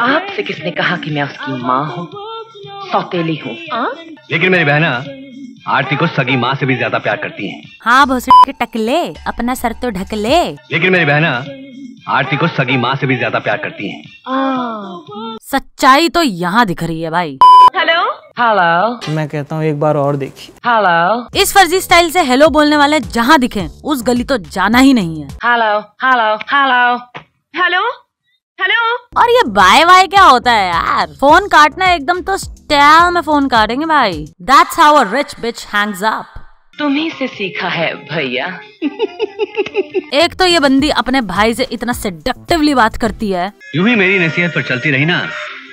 आपसे किसने कहा कि मैं उसकी माँ हूँ? सौतेली हूँ। लेकिन मेरी बहना आरती को सगी माँ से भी ज़्यादा प्यार करती है। हाँ भोसड़ी के टकले अपना सर तो ढक ले लेकिन मेरी बहना आरती को सगी माँ से भी ज़्यादा प्यार करती है। सच्चाई तो यहाँ दिख रही है भाई। हेलो? हेलो मैं कहता हूँ एक बार और देखिए। हेलो इस फर्जी स्टाइल से हेलो बोलने वाले जहाँ दिखे उस गली तो जाना ही नहीं है। Hello hello hello hello? Hello और ये बाय बाय क्या होता है यार? फ़ोन काटना एकदम तो स्टाइल में फ़ोन काटेंगे भाई। That's how a rich bitch hangs up तुम्ही से सीखा है भैया। एक तो ये बंदी अपने भाई से इतना सेडक्टिवली बात करती है। यूँ ही मेरी नसीहत पर चलती रही ना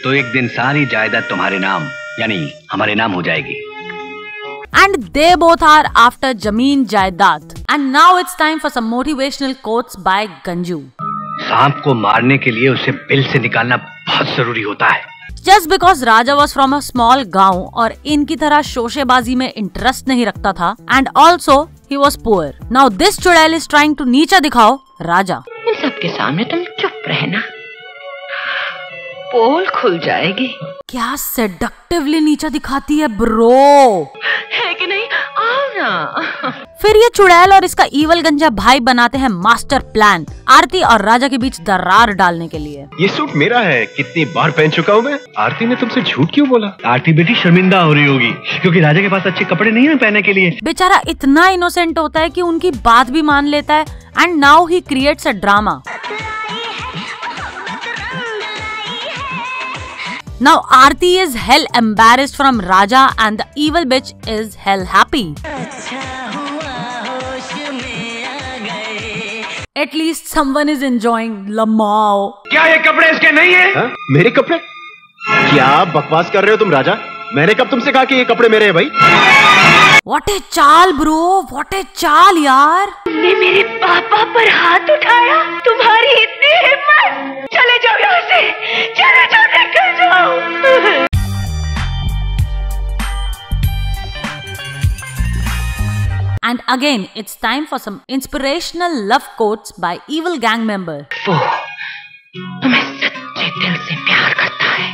तो एक दिन सारी जायदाद तुम्हारे नाम यानी हमारे नाम हो जाएगी। And they both are after ज़मीन जायदाद। And now it's time for some motivational quotes by Ganju सांप को मारने के लिए उसे बिल से निकालना बहुत ज़रूरी होता है। Just because Raja was from a small गाँव और इनकी तरह शोशेबाजी में इंटरेस्ट नहीं रखता था and also he was poor now this चुड़ैल इज़ ट्राइंग टू नीचा दिखाओ राजा। उन सबके सामने तुम चुप रहना। पोल खुल जाएगी। क्या सेडक्टिवली नीचा दिखाती है ब्रो है कि नहीं? आओ ना। फिर ये चुड़ैल और इसका ईवल गंजा भाई बनाते हैं मास्टर प्लान आरती और राजा के बीच दरार डालने के लिए। ये सूट मेरा है कितनी बार पहन चुका हूँ मैं? आरती ने तुमसे झूठ क्यों बोला? आरती बेटी शर्मिंदा हो रही होगी क्योंकि राजा के पास अच्छे कपड़े नहीं है पहनने के लिए। बेचारा इतना इनोसेंट होता है कि उनकी बात भी मान लेता है and now he creates a drama Now Aarti is hell embarrassed from Raja and the evil bitch is hell happy. At least someone is enjoying Lamau. क्या ये कपड़े इसके नहीं है? हा? मेरे कपड़े? क्या बकवास कर रहे हो तुम राजा? मैंने कब तुमसे कहा कि ये कपड़े मेरे हैं भाई? वॉट ए चाल ब्रो वॉट ए चाल यार. तुमने मेरे पापा पर हाथ उठाया। तुम्हारी इतनी हिम्मत। चले जाओ यहाँ से। चले जाओ निकल जाओ। And again it's time for some inspirational love quotes by evil gang member. वो तुम्हें सच्चे दिल से प्यार करता है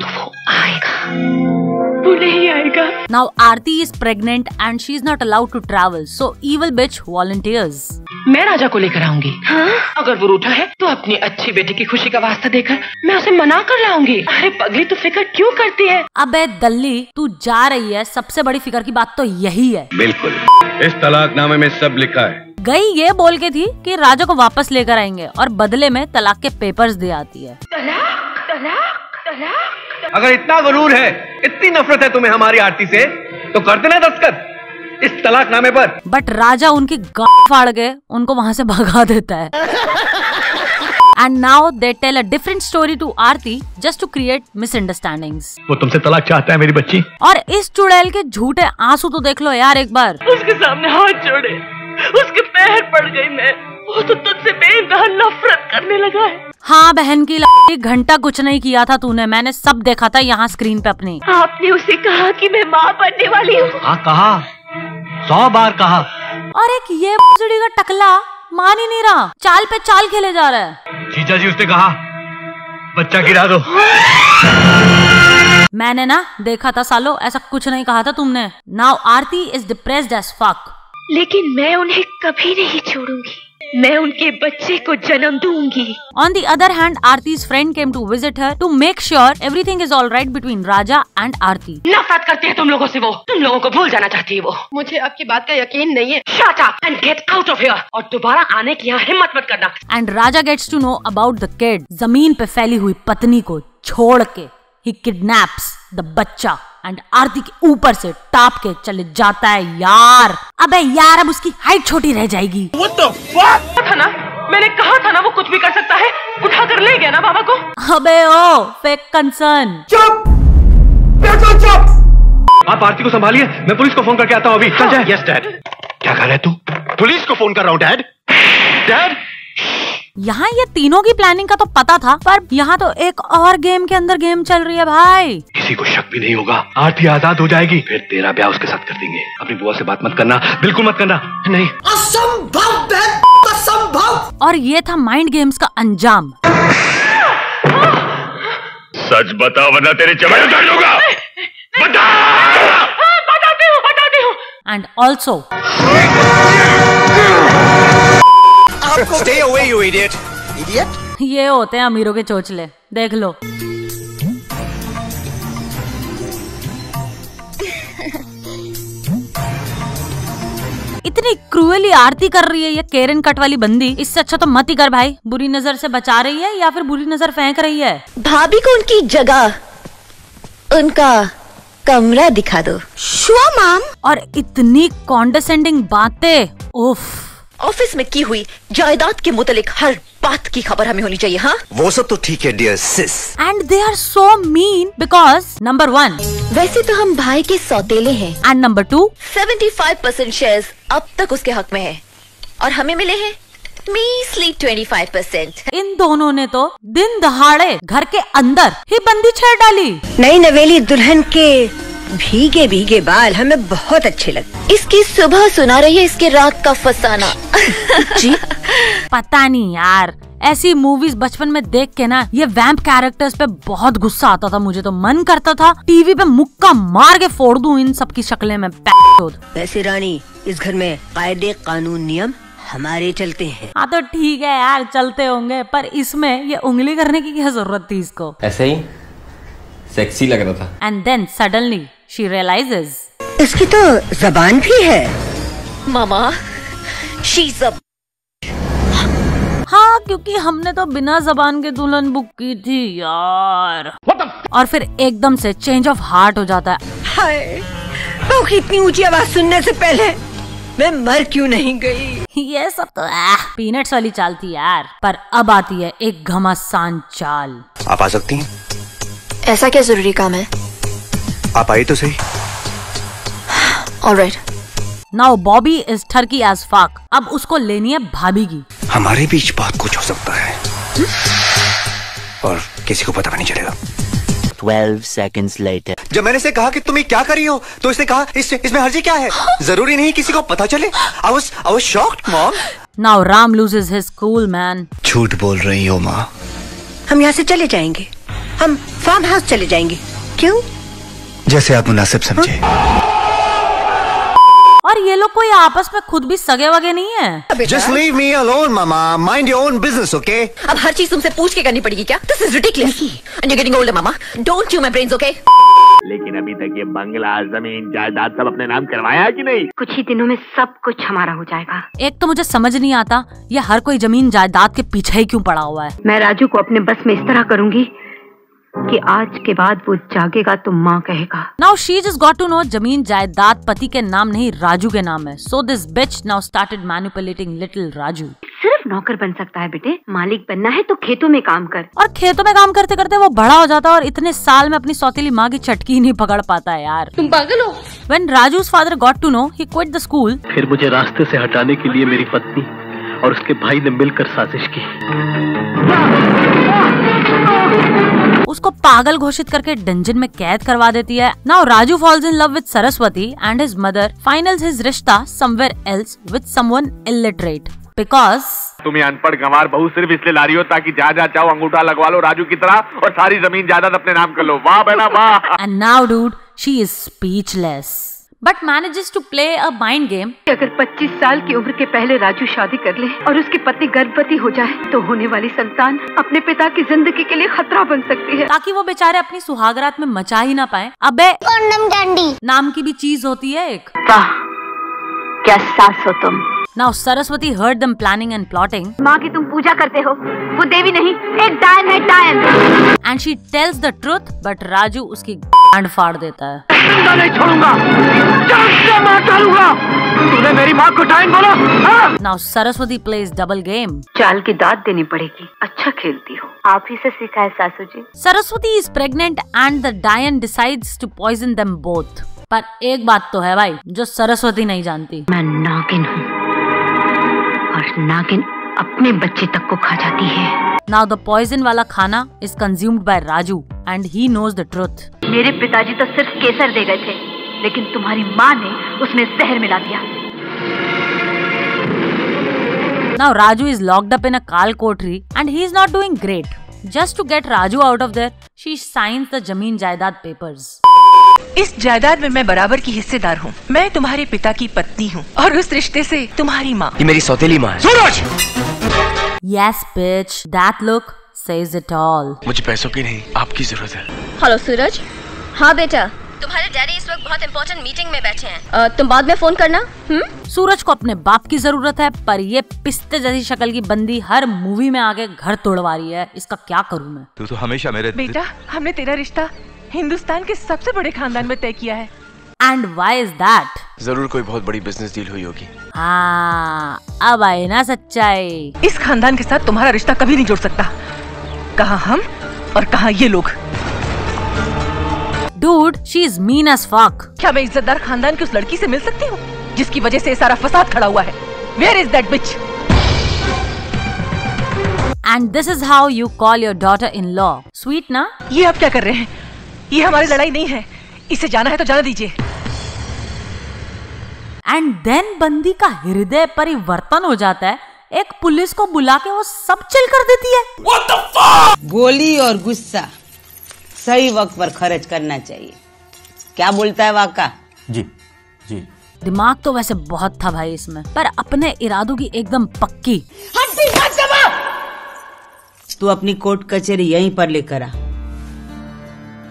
तो वो आएगा वो नहीं आएगा। Now Aarti is pregnant and she is not allowed to travel. So evil bitch volunteers. मैं राजा को लेकर आऊँगी। हाँ? अगर वो रूठा है तो अपनी अच्छी बेटी की खुशी का वास्ता देकर मैं उसे मना कर लाऊँगी। अरे पगली तू फ़िक्र क्यों करती है? अबे दल्ली तू जा रही है। सबसे बड़ी फ़िक्र की बात तो यही है। बिल्कुल। इस तलाकनामे में सब लिखा है। गई ये बोल के थी कि राजा को वापस लेकर आएँगे और बदले में तलाक के पेपर्स दे आती है। तलाक तलाक तलाक। अगर इतना गरूर है इतनी नफरत है तुम्हें हमारी आरती से तो कर देना दस्तखत इस तलाकनामे पर। बट राजा उनकी गांड फाड़ गए उनको वहाँ से भगा देता है। And now they tell a different story to Aarti just to create mis misunderstandings वो तुमसे तलाक चाहता है मेरी बच्ची। और इस चुड़ैल के झूठे आँसू तो देख लो यार एक बार। उसके सामने हाथ जोड़े उसके पैर पड़ गई मैं। वो तो तुझसे बेइंतहा नफरत करने लगा है। हाँ बहन की एक घंटा कुछ नहीं किया था तूने मैंने सब देखा था यहाँ स्क्रीन पे अपनी। आपने उसे कहा कि मैं माँ बनने वाली हूँ। हाँ कहा। सौ बार कहा। और एक ये बुजड़ी का टकला मान ही नहीं रहा। चाल पे चाल खेले जा रहा है। जीजा जी उसने कहा बच्चा गिरा दो। मैंने ना देखा था सालो ऐसा कुछ नहीं कहा था तुमने। Now Aarti is depressed as fuck लेकिन मैं उन्हें कभी नहीं छोड़ूँगी। मैं उनके बच्चे को जन्म दूँगी। On the other hand Aarti friend came to visit her to make sure everything is all right between Raja and Aarti नफरत करती है तुम लोगों से वो। तुम लोगों को भूल जाना चाहती है वो। मुझे आपकी बात का यकीन नहीं है। Shut up and get out of here. और दोबारा आने की यहाँ हिम्मत मत करना। And Raja gets to know about the केड ज़मीन पे फैली हुई पत्नी को छोड़ के ही किडनेप्स द बच्चा। एंड आरती के ऊपर से टाप के चले जाता है यार। अबे यार अब उसकी हाइट छोटी रह जाएगी। था ना मैंने कहा था ना वो कुछ भी कर सकता है उठा कर ले गया ना बाबा को। अबे ओ फेक कंसर्न चुप चुप आप आरती को संभालिए मैं पुलिस को फ़ोन करके आता हूँ अभी। चल जाए यस डैड क्या कर रहा है तू? पुलिस को फ़ोन कर रहा हूँ डैड डैड यहाँ ये तीनों की प्लानिंग का तो पता था पर यहाँ तो एक और गेम के अंदर गेम चल रही है भाई। किसी को शक भी नहीं होगा। आरती आज़ाद हो जाएगी। फिर तेरा ब्याह उसके साथ कर देंगे। अपनी बुआ से बात मत करना। बिल्कुल मत करना। नहीं। असंभव असंभव। और ये था माइंड गेम्स का अंजाम। सच बता वरना तेरे चमड़े उतार हाँ, बताती हूँ बताती हूँ and also you idiot. Idiot? ये होते हैं अमीरों के चोचले। देख लो। इतनी क्रूअली आरती कर रही है ये केरन कट वाली बंदी। इससे अच्छा तो मत ही कर भाई। बुरी नज़र से बचा रही है या फिर बुरी नज़र फेंक रही है? भाभी को उनकी जगह उनका कमरा दिखा दो। शुआ मैम। और इतनी कॉन्डेसेंडिंग बातें। उफ। ऑफ़िस में की हुई जायदाद के मुतालिक हर बात की खबर हमें होनी चाहिए हाँ? वो सब तो ठीक है dear sis and they are so mean because number one वैसे तो हम भाई के सौतेले हैं। And number two 75 percent share अब तक उसके हक में है। और हमें मिले हैं मीसली 25 परसेंट। इन दोनों ने तो दिन दहाड़े घर के अंदर ही बंदी छेड़ डाली। नई नवेली दुल्हन के भीगे भीगे बाल हमें बहुत अच्छे लगते इसकी सुबह सुना रही है इसके रात का फसाना। जी। पता नहीं यार ऐसी मूवीज़ बचपन में देख के ना ये वैम्प कैरेक्टर्स पे बहुत गुस्सा आता था मुझे तो मन करता था टीवी पे मुक्का मार के फोड़ दूँ इन सब की शक्लें में वैसे रानी इस घर में कायदे कानून नियम हमारे चलते हैं। हाँ तो ठीक है यार चलते होंगे पर इसमें ये उंगली करने की क्या ज़रूरत थी इसको? ऐसे ही? सेक्सी लग रहा था। And then suddenly she realises इसकी तो जबान भी है। मामा शी सब हाँ क्योंकि हमने तो बिना जबान के दुल्हन बुक की थी यार। और फिर एकदम से चेंज ऑफ़ हार्ट हो जाता है। हाय की इतनी ऊँची आवाज़ सुनने से पहले मैं मर क्यों नहीं गई? ये सब तो पीनट्स वाली चाल थी यार। पर अब आती है एक घमासान चाल। आप आ सकती हैं? ऐसा क्या ज़रूरी काम है? आप आई तो सही। ऑलराइट नाउ बॉबी इज़ ठरकी एज फाक अब उसको लेनी है भाभी की। हमारे बीच बहुत कुछ हो सकता है। और किसी को पता भी नहीं चलेगा। 12 seconds later. जब मैंने इसे कहा कि तुम ये क्या कर रही हो तो इसने कहा इस, इसमें हर्जी क्या है? ज़रूरी नहीं किसी को पता चले। I was I was shocked mom now Ram loses his cool man झूठ बोल रही हो माँ। हम यहाँ से चले जाएँगे। हम फार्म हाउस चले जाएँगे। क्यों? जैसे आप मुनासिब समझे। और ये लोग कोई आपस में खुद भी सगे वगे नहीं है? Just leave me alone mama mind your own business okay अब हर चीज़ तुमसे पूछ के करनी पड़ेगी क्या? This is ridiculous and you getting older mama don't you my brains okay लेकिन अभी तक ये बंगला ज़मीन जायदाद सब अपने नाम करवाया कि नहीं? कुछ ही दिनों में सब कुछ हमारा हो जाएगा। एक तो मुझे समझ नहीं आता ये हर कोई ज़मीन जायदाद के पीछे ही क्यों पड़ा हुआ है? मैं राजू को अपने बस में इस तरह करूँगी कि आज के बाद वो जागेगा तो माँ कहेगा। Now she just got to know ज़मीन जायदाद पति के नाम नहीं राजू के नाम है। So this bitch now started manipulating little Raju सिर्फ़ नौकर बन सकता है बेटे मालिक बनना है तो खेतों में काम कर। और खेतों में काम करते करते वो बड़ा हो जाता है और इतने साल में अपनी सौतीली माँ की चटकी ही नहीं पकड़ पाता है यार। तुम पागल हो? When Raju's father got to know, he quit the school. फिर मुझे रास्ते से हटाने के लिए मेरी पत्नी और उसके भाई ने मिलकर साजिश की। उसको पागल घोषित करके डंजन में कैद करवा देती है। Now Raju falls in love with Saraswati and his mother final his रिश्ता somewhere else with someone illiterate because तुम्हें अनपढ़ गंवार बहू सिर्फ़ इसलिए ला रही हो ताकि जहाँ जहाँ चाहो अंगूठा लगवा लो राजू की तरह और सारी ज़मीन जायदाद अपने नाम कर लो। वाह बहना वाह। And now dude she is speechless but manages to play a mind game अगर 25 साल की उम्र के पहले राजू शादी कर ले और उसकी पत्नी गर्भवती हो जाए तो होने वाली संतान अपने पिता की ज़िंदगी के लिए खतरा बन सकती है। ताकि वो बेचारे अपनी सुहागरात में मचा ही ना पाए। अबे! नाम की भी चीज़ होती है एक। वाह क्या सास हो तुम। Now Saraswati heard them planning and plotting माँ की तुम पूजा करते हो वो देवी नहीं एक डायन है डायन and she tells the truth but Raju उसकी गांड फाड़ देता है। ज़िंदा नहीं छोड़ूँगा। जान से मार डालूँगा। तूने मेरी माँ को टाइम बोला हाँ? Now Saraswati plays double game चाल की दाद देनी पड़ेगी। अच्छा खेलती हो। आप ही से सीखा है सासू जी Saraswati is pregnant and the डायन decides to poison them both पर एक बात तो है भाई जो सरस्वती नहीं जानती। मैं नागिन हूँ और नागिन अपने बच्चे तक को खा जाती है। नाउ द पॉइजन वाला खाना is consumed by Raju and he knows the truth मेरे पिताजी तो सिर्फ़ केसर दे गए थे लेकिन तुम्हारी माँ ने उसमें जहर मिला दिया। Now Raju is locked up in a काल कोठरी and he is not doing great Just to get Raju out of there, she signs the ज़मीन जायदाद papers. इस जायदाद में मैं बराबर की हिस्सेदार हूँ। मैं तुम्हारे पिता की पत्नी हूँ और उस रिश्ते से तुम्हारी माँ। ये मेरी सौतेली माँ है। सूरज! Yes, bitch. That look says it all. मुझे पैसों की नहीं आपकी ज़रूरत है। हेलो सूरज। हाँ बेटा। तुम्हारे डैडी इस वक्त बहुत इंपॉर्टेंट मीटिंग में बैठे हैं। अ, तुम बाद में फ़ोन करना हम्म? सूरज को अपने बाप की ज़रूरत है पर ये पिस्ते जैसी शक्ल की बंदी हर मूवी में आके घर तोड़वा रही है। इसका क्या करूँ मैं? तू तो हमेशा मेरे बेटा हमने तेरा रिश्ता हिंदुस्तान के सबसे बड़े खानदान में तय किया है। एंड वाई इज़ दैट ज़रूर कोई बहुत बड़ी बिज़नेस डील हुई होगी। हाँ अब आए ना सच्चाई। इस खानदान के साथ तुम्हारा रिश्ता कभी नहीं जुड़ सकता। कहा हम और कहा ये लोग? Dude she is mean as fuck क्या मैं इज्जतदार खानदान की उस लड़की से मिल सकती हूँ जिसकी वजह से ये सारा फसाद खड़ा हुआ है? Where is that bitch and this is how you call your daughter in law sweet ना ये आप क्या कर रहे हैं? ये हमारी लड़ाई नहीं है। इसे जाना है तो जाना दीजिए। एंड देन बंदी का हृदय परिवर्तन हो जाता है। एक पुलिस को बुला के वो सब चिल कर देती है। गोली और गुस्सा। सही वक्त पर खर्च करना चाहिए। क्या बोलता है वाका जी जी। दिमाग तो वैसे बहुत था भाई इसमें पर अपने इरादों की एकदम पक्की। तू अपनी कोर्ट कचहरी यहीं पर लेकर आ।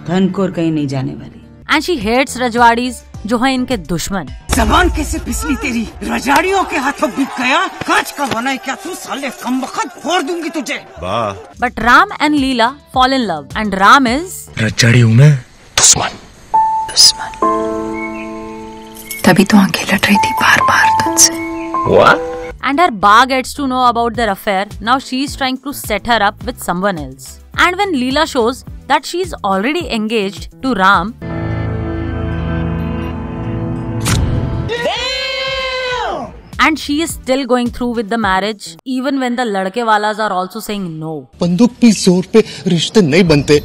धनकोर कहीं नहीं जाने वाली। एंड शी हेट्स रजवाड़ीज जो है इनके दुश्मन जबान कैसे फिसली तेरी रजाड़ियों के हाथों बिक गया कांच का बना है क्या तू साले कम वक्त फोड़ दूँगी तुझे but Ram and Leela fall in love and Ram is रजाड़ी हूँ मैं दुश्मन तभी तो आँखें लट रही थी बार बार तुझसे and her ba gets to know about their affair. Now she's trying to set her up with someone else. And when Leela shows that she's already engaged to Ram, and she is still going through with the marriage even when the लड़के वाला are also saying बंदूक की ज़ोर पे रिश्ते नहीं बनते।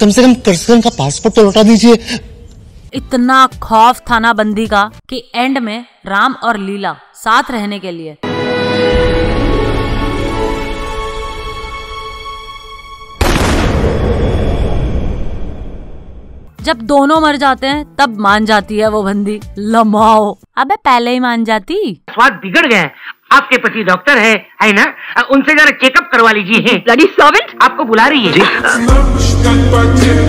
कम से कम कर्सन पासपोर्ट तो लौटा दीजिए। इतना खौफ थाना बंदी का कि एंड में राम और लीला साथ रहने के लिए जब दोनों मर जाते हैं तब मान जाती है वो बंदी। लमाओ अब पहले ही मान जाती। स्वाद बिगड़ गया आपके पति डॉक्टर है है ना? उनसे जरा चेकअप करवा लीजिए। आपको बुला रही है।